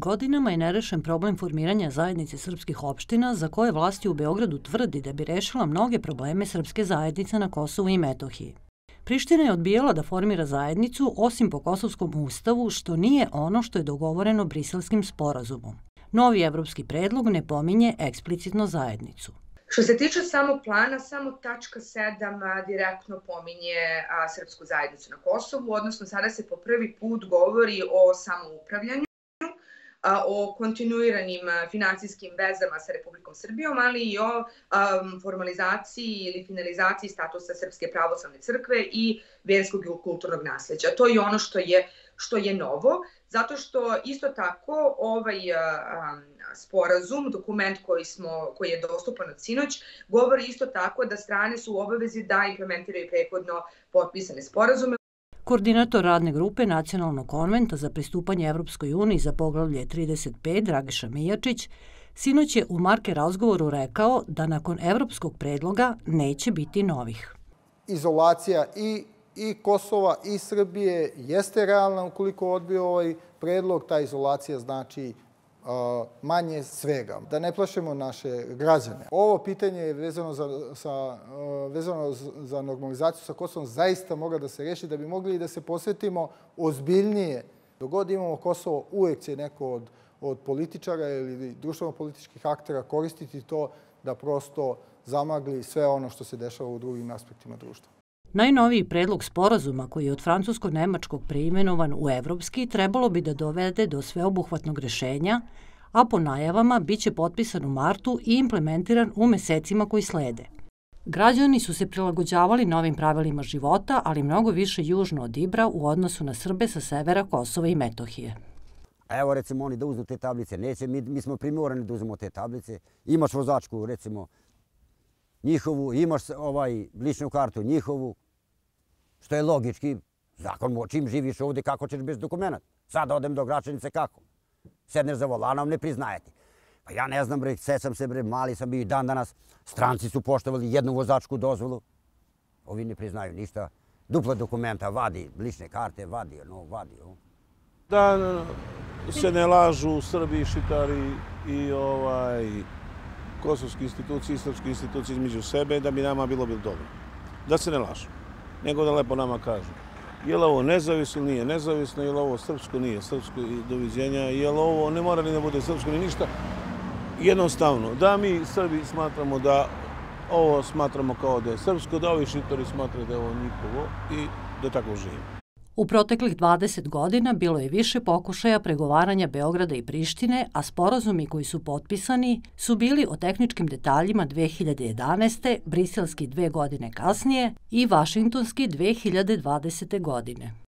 Godinama je nerešen problem formiranja zajednice srpskih opština za koje vlasti u Beogradu tvrdi da bi rešila mnoge probleme srpske zajednice na Kosovu i Metohiji. Priština je odbijala da formira zajednicu osim po Kosovskom ustavu, što nije ono što je dogovoreno briselskim sporazumom. Novi evropski predlog ne pominje eksplicitno zajednicu. Što se tiče samog plana, samo tačka 7 direktno pominje srpsku zajednicu na Kosovu, odnosno sada se po prvi put govori o samoupravljanju o kontinuiranim financijskim vezama sa Republikom Srbijom, ali i o formalizaciji ili finalizaciji statusa Srpske pravoslavne crkve i verskog i kulturnog nasleđa. To je ono što je, što je novo, zato što isto tako ovaj sporazum, dokument koji, smo, koji je dostupan od sinoć, govori isto tako da strane su u obavezi da implementiraju prehodno potpisane sporazume Koordinator radne grupe Nacionalnog konventa za pristupanje Evropskoj uniji za poglavlje 35, Dragiša Mijačić, sinoć je u Marke razgovoru rekao da nakon evropskog predloga neće biti novih. Izolacija i, i Kosova i Srbije jeste realna ukoliko odbije ovaj predlog. Ta izolacija znači manje svega. Da ne plašemo naše građane. Ovo pitanje je vezano za, sa, vezano za normalizaciju sa Kosovom zaista mora da se reši da bi mogli da se posvetimo ozbiljnije. Dogod imamo Kosovo, uvek će neko od, od političara ili društveno-političkih aktera koristiti to da prosto zamagli sve ono što se dešava u drugim aspektima društva. Najnoviji predlog sporazuma koji je od francusko-nemačkog preimenovan u evropski trebalo bi da dovede do sveobuhvatnog rešenja, a po najavama biće potpisan u martu i implementiran u mesecima koji slede. Građani su se prilagođavali novim pravilima života, ali mnogo više južno od Ibra u odnosu na Srbe sa severa Kosova i Metohije. Evo recimo oni da uzmu te tablice, neće, mi, mi smo primorani da uzmemo te tablice. Imaš vozačku recimo njihovu, imaš ovaj ličnu kartu njihovu, što je logički, zakon čim živiš ovde, kako ćeš bez dokumenta. Sada odem do Gračanice, kako? Sedneš za volanom, ne priznajeti. Pa ja ne znam, bre, sećam se, bre, mali sam bio i dan danas. Stranci su poštovali jednu vozačku dozvolu. Ovi ne priznaju ništa. Dupla dokumenta vadi, lične karte vadi, ono, vadi. Ono. Da se ne lažu Srbi, Šitari i ovaj, kosovski institucije i srpski institucije između sebe, da bi nama bilo bilo dobro. Da se ne lažu, nego da lepo nama kažu. Je li ovo nezavisno, nije nezavisno, je li ovo srpsko, nije srpsko i doviđenja, je li ovo ne mora ni da bude srpsko ni ništa. Jednostavno, da mi Srbi smatramo da ovo smatramo kao da je srpsko, da ovi šitori smatraju da je ovo njihovo i da tako živimo. U proteklih 20 godina bilo je više pokušaja pregovaranja Beograda i Prištine, a sporazumi koji su potpisani su bili o tehničkim detaljima 2011. briselski dve godine kasnije i vašingtonski 2020. godine.